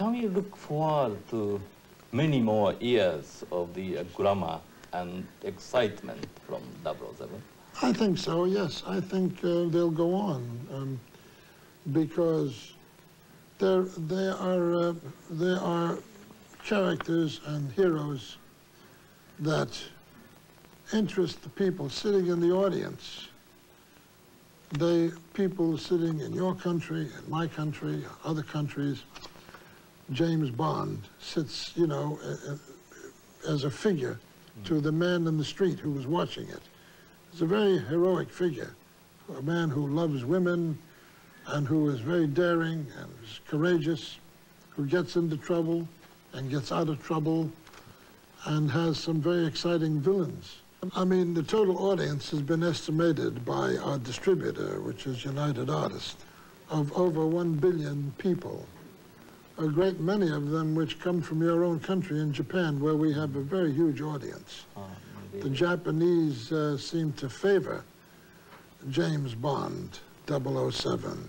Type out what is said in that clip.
Can we look forward to many more years of the uh, and excitement from 007? I think so, yes. I think uh, they'll go on um, because they're, they, are, uh, they are characters and heroes that interest the people sitting in the audience. They, people sitting in your country, in my country, other countries, James Bond sits, you know, as a figure to the man in the street who was watching it. It's a very heroic figure, a man who loves women and who is very daring and is courageous, who gets into trouble and gets out of trouble and has some very exciting villains. I mean, the total audience has been estimated by our distributor, which is United Artists, of over 1 billion people. A great many of them which come from your own country in Japan, where we have a very huge audience. Oh, the Japanese uh, seem to favor James Bond 007.